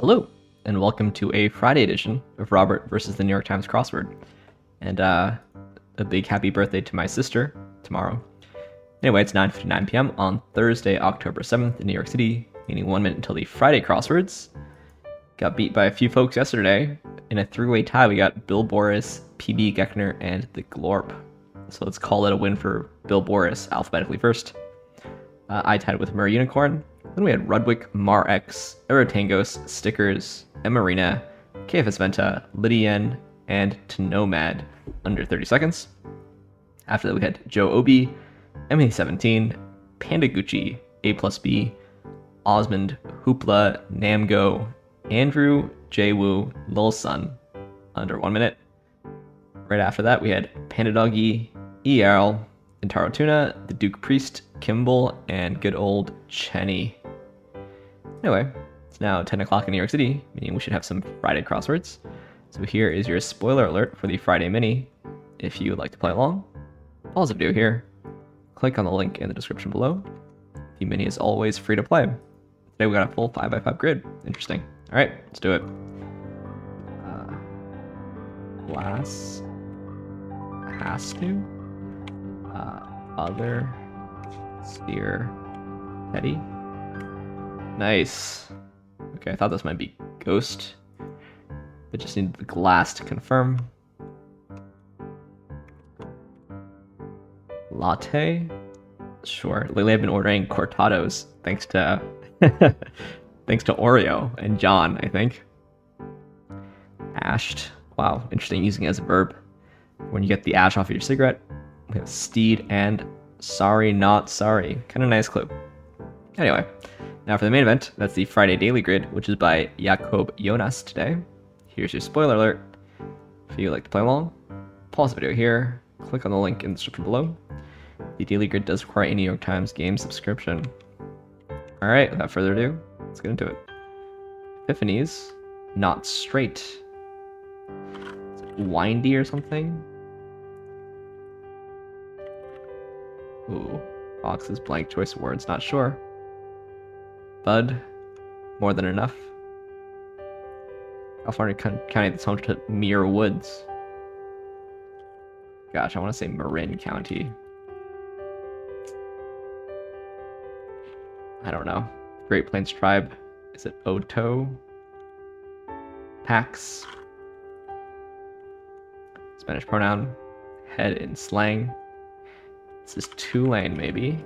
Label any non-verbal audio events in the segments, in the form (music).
Hello, and welcome to a Friday edition of Robert versus the New York Times crossword. And uh, a big happy birthday to my sister tomorrow. Anyway, it's 9:59 p.m. on Thursday, October 7th in New York City, meaning one minute until the Friday crosswords. Got beat by a few folks yesterday. In a three-way tie, we got Bill Boris, PB Geckner, and the Glorp. So let's call it a win for Bill Boris alphabetically first. Uh, I tied with Murray Unicorn. Then we had Rudwick, Marx, Erotangos, Stickers, Emarina, KFS Venta, Lydian, and to Nomad under 30 seconds. After that, we had Joe Obi, MA17, Panda Gucci, A plus B, Osmond, Hoopla, Namgo, Andrew, Jwoo, Lil Sun under one minute. Right after that, we had Panda Doggy, EL, Intaro Tuna, the Duke Priest, Kimball, and good old Chenny. Anyway, it's now 10 o'clock in New York City, meaning we should have some Friday crosswords. So here is your spoiler alert for the Friday mini. If you would like to play along, pause the video here, click on the link in the description below. The mini is always free to play. Today we got a full 5x5 grid. Interesting. All right, let's do it. Uh, class has to. Uh, other sphere Teddy. Nice. Okay, I thought this might be ghost. But just need the glass to confirm. Latte? Sure. Lately I've been ordering cortados thanks to (laughs) thanks to Oreo and John, I think. Ashed. Wow, interesting using it as a verb. When you get the ash off of your cigarette, we have steed and sorry not sorry. Kind of nice clue. Anyway, now for the main event, that's the Friday Daily Grid, which is by Yacob Yonas today. Here's your spoiler alert. If you'd like to play along, pause the video here, click on the link in the description below. The Daily Grid does require a New York Times game subscription. Alright, without further ado, let's get into it. Epiphanies, not straight. windy or something? Ooh, Fox's blank choice of words, not sure. Bud, more than enough. California County that's home to Muir Woods. Gosh, I want to say Marin County. I don't know. Great Plains Tribe. Is it Otoe? Pax. Spanish pronoun. Head in slang. This is Tulane, maybe.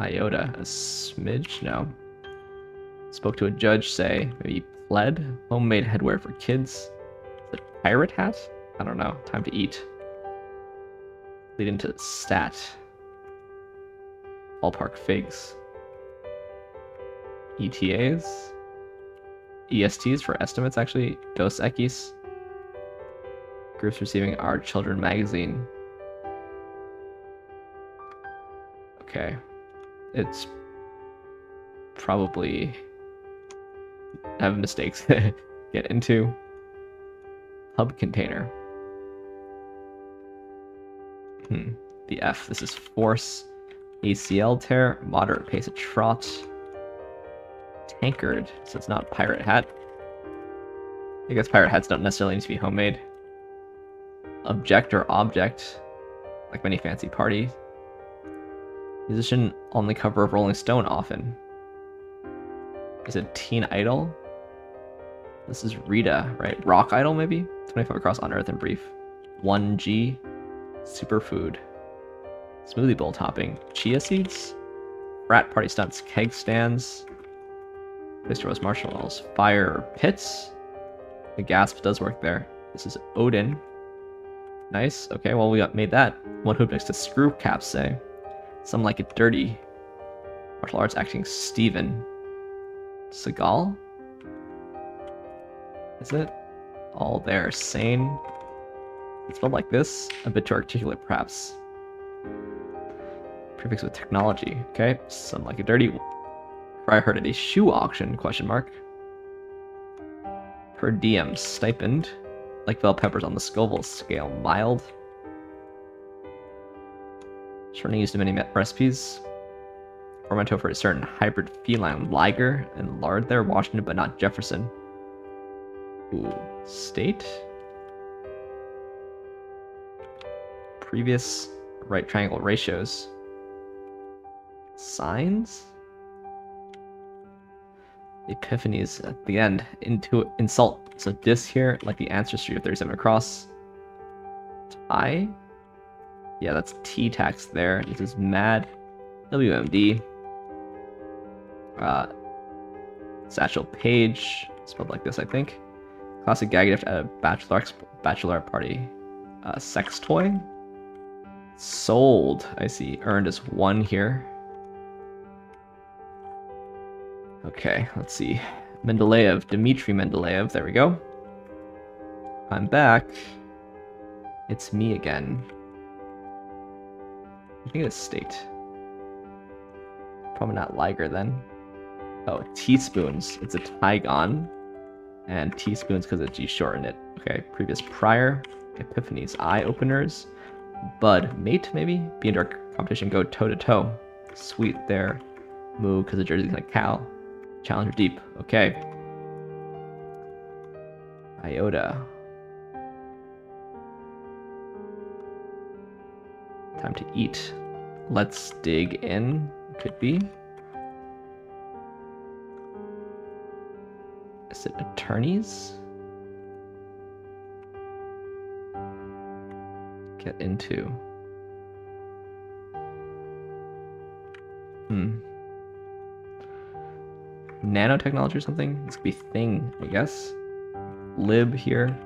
Iota. A smidge? No. Spoke to a judge, say. Maybe pled? Homemade headwear for kids. The pirate hat? I don't know. Time to eat. Lead into stat. Ballpark figs. ETAs. ESTs for estimates, actually. Dos Equis. Groups receiving Our Children magazine. Okay. It's probably have mistakes (laughs) to get into. Hub container. Hmm. The F. This is force. ACL tear. Moderate pace of trot. Tankard. So it's not pirate hat. I guess pirate hats don't necessarily need to be homemade. Object or object. Like many fancy parties. Musician on the cover of Rolling Stone often. Is it Teen Idol? This is Rita, right? Rock Idol, maybe? 25 across on Earth and brief. 1G. Superfood. Smoothie bowl topping. Chia seeds? Rat party stunts. Keg stands. To roast marshmallows. Fire pits? The gasp does work there. This is Odin. Nice. Okay, well, we got made that. One hoop next to screw caps, say. Some like it dirty. Martial arts acting Steven. Seagal? Is it? All there. Sane. It spelled like this. A bit too articulate, perhaps. Prefix with technology. Okay. Some like a dirty. I heard at a shoe auction? Question mark. Per diem stipend. Like bell peppers on the Scoville scale. Mild. Shortening used in many recipes. portmanteau for a certain hybrid feline. Liger and lard there, Washington, but not Jefferson. Ooh, state? Previous right triangle ratios. Signs? Epiphanies at the end. Into insult. So this here, like the ancestry of 37 across. Tie? Yeah, that's T tax there. This is mad. WMD. Uh, Satchel Paige, spelled like this, I think. Classic gag gift at a bachelor bachelor party. Uh, sex toy. Sold. I see. Earned is one here. Okay, let's see. Mendeleev, Dmitry Mendeleev. There we go. I'm back. It's me again. I think it's state. Probably not Liger then. Oh, teaspoons. It's a Tigon. And teaspoons because of G shorten it. Okay, previous prior. Epiphanies. Eye openers. Bud. Mate, maybe? Be in dark competition. Go toe to toe. Sweet there. Move because the jersey's like Cal. Challenger deep. Okay. Iota. Time to eat. Let's dig in. Could be. Is it attorneys? Get into. Hmm. Nanotechnology or something? This could be thing, I guess. Lib here.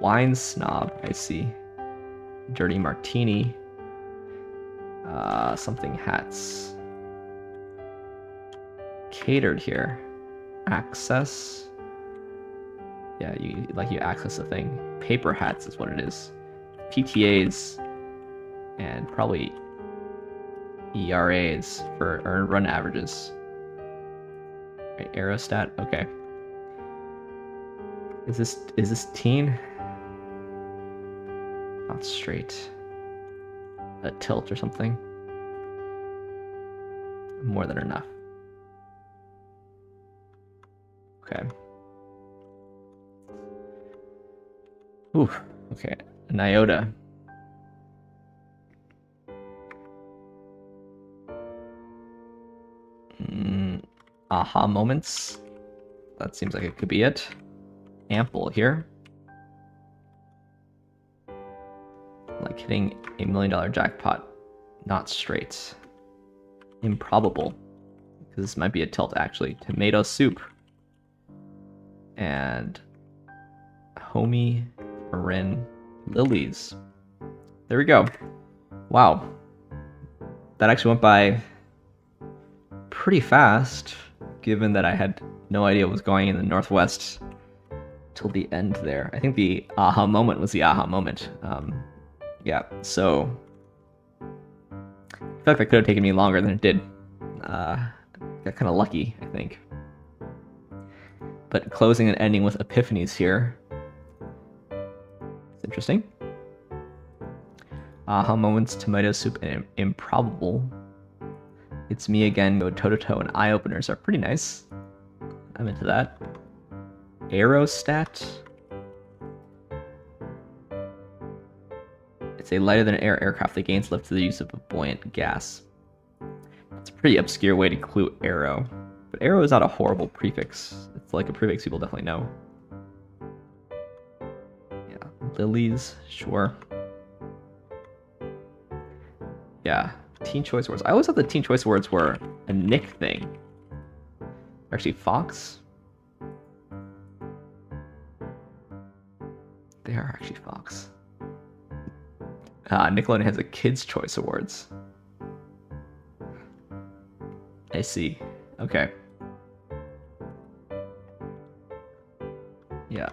Wine snob, I see. Dirty martini. Uh, something hats. Catered here. Access. Yeah, you like you access a thing. Paper hats is what it is. PTAs and probably ERAs for run averages. Right, Aerostat. Okay. Is this is this teen? Not straight a tilt or something. More than enough. Okay. Ooh, okay. An iota. Mm, aha moments. That seems like it could be it. Ample here. Like hitting a million dollar jackpot. Not straight. Improbable. Because this might be a tilt actually. Tomato soup. And homie Marin lilies. There we go. Wow. That actually went by pretty fast, given that I had no idea what was going in the Northwest till the end there. I think the aha moment was the aha moment. Um, yeah, so I feel like that could have taken me longer than it did. Uh, got kind of lucky, I think. But closing and ending with epiphanies here. It's interesting. Aha moments, tomato soup, and improbable. It's me again, go toe to toe, and eye openers are pretty nice. I'm into that. Aerostat. It's a lighter than air aircraft that gains lift through the use of a buoyant gas. It's a pretty obscure way to clue aero. But aero is not a horrible prefix. It's like a prefix people definitely know. Yeah, lilies, sure. Yeah, Teen Choice Awards. I always thought the Teen Choice Awards were a Nick thing. Actually, Fox? They are actually Fox. Uh, Nickelodeon has a Kids' Choice Awards. I see. Okay. Yeah.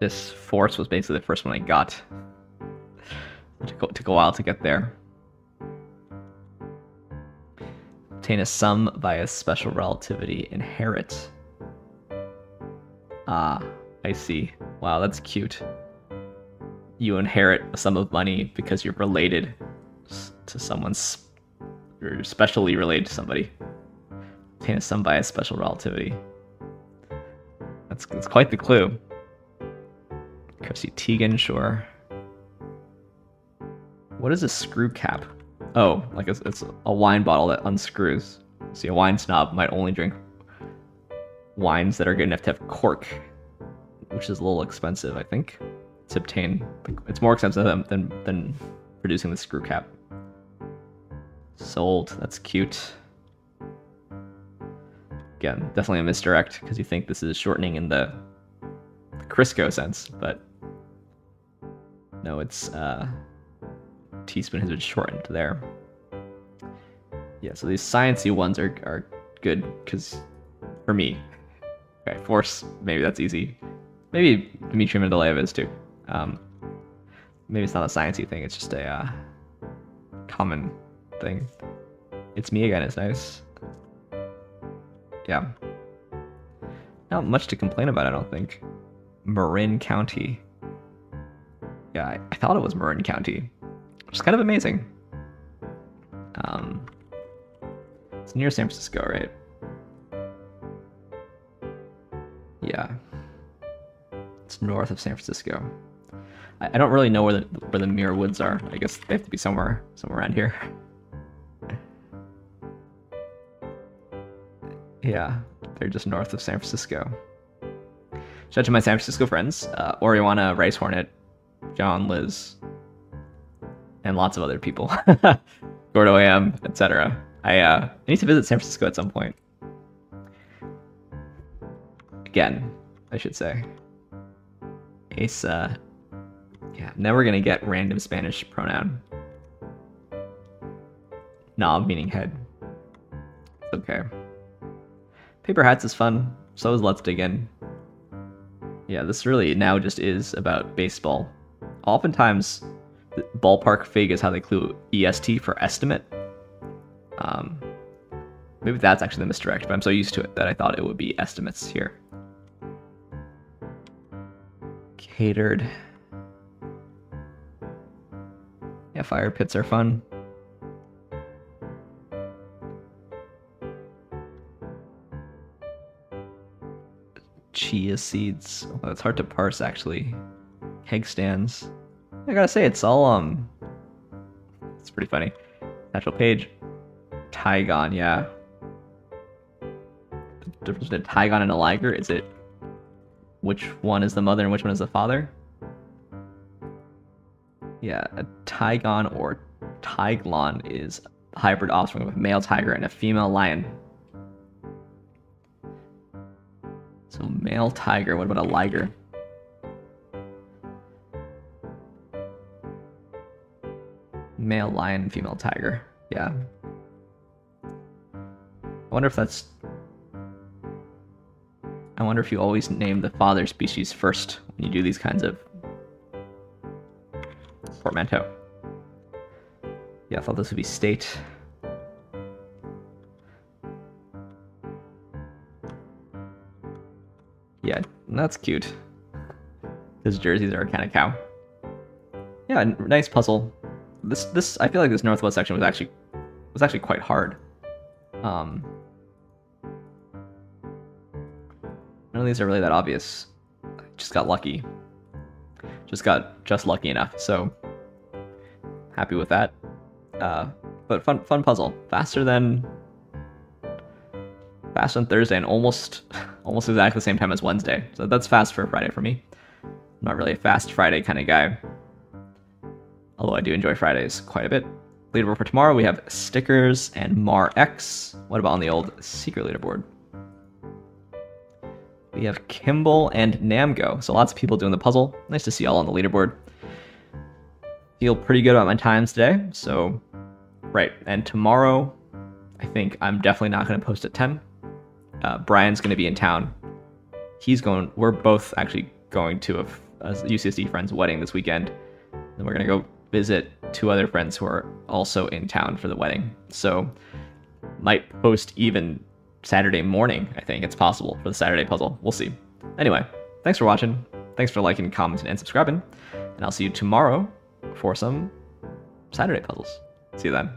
This Force was basically the first one I got. It took, took a while to get there. Obtain a sum via special relativity. Inherit. Ah, I see. Wow, that's cute you inherit a sum of money because you're related to someone's you're specially related to somebody. Obtain a sum by a special relativity. That's, that's quite the clue. Chrissy Teigen, sure. What is a screw cap? Oh, like it's, it's a wine bottle that unscrews. See, a wine snob might only drink wines that are good enough to have cork, which is a little expensive, I think, to obtain. It's more expensive than than, than producing the screw cap. Sold. That's cute. Again, definitely a misdirect because you think this is shortening in the, the Crisco sense, but no, it's uh, teaspoon has been shortened there. Yeah, so these sciencey ones are, are good because for me. Okay, force, maybe that's easy. Maybe Dmitry Mendeleev is too. Um, maybe it's not a sciencey thing, it's just a uh, common thing. It's me again, it's nice. Yeah. Not much to complain about, I don't think. Marin County. Yeah, I, I thought it was Marin County, which is kind of amazing. Um, it's near San Francisco, right? Yeah. It's north of San Francisco. I, don't really know where the where the Muir Woods are. I guess they have to be somewhere somewhere around here. (laughs) yeah, they're just north of San Francisco. Shout out to my San Francisco friends, uh, Rice Hornet, John, Liz, and lots of other people. (laughs) Gordo AM, etc. I uh, I need to visit San Francisco at some point. Again, I should say. Ace, uh, yeah, never gonna get random Spanish pronoun. Knob meaning head. Okay. Paper hats is fun. So is Let's Dig In. Yeah, this really now just is about baseball. Oftentimes, ballpark fig is how they clue EST for estimate. Um, maybe that's actually the misdirect, but I'm so used to it that I thought it would be estimates here. Catered. Yeah, fire pits are fun. Chia seeds. Well, it's hard to parse actually. Keg stands. I gotta say, it's all um. It's pretty funny. Natural page. Tigon, yeah. The difference between a Tigon and a Liger is it which one is the mother and which one is the father? Yeah, a Tigon or Tiglon is a hybrid offspring of a male tiger and a female lion. So male tiger, what about a liger? Male lion, female tiger. Yeah. I wonder if that's. I wonder if you always name the father species first when you do these kinds of portmanteau. Yeah, I thought this would be state. Yeah, that's cute. His jerseys are kind of cow. Yeah, nice puzzle. This this I feel like this northwest section was actually was actually quite hard. Um, none of these are really that obvious. I just got lucky. Just got just lucky enough. So happy with that. Uh, but fun fun puzzle. Faster than fast on Thursday and almost (laughs) almost exactly the same time as Wednesday. So that's fast for Friday for me. I'm not really a fast Friday kind of guy. Although I do enjoy Fridays quite a bit. Leaderboard for tomorrow, we have stickers and Mar X. What about on the old secret leaderboard? We have Kimball and Namgo. So lots of people doing the puzzle. Nice to see y'all on the leaderboard. Feel pretty good about my times today. So, right. And tomorrow, I think I'm definitely not going to post at 10. Uh, Brian's going to be in town. He's going, we're both actually going to a, a UCSD friend's wedding this weekend. And we're going to go visit two other friends who are also in town for the wedding. So might post even Saturday morning, I think it's possible for the Saturday puzzle. We'll see. Anyway, thanks for watching. Thanks for liking, commenting, and subscribing. And I'll see you tomorrow for some Saturday puzzles. See you then.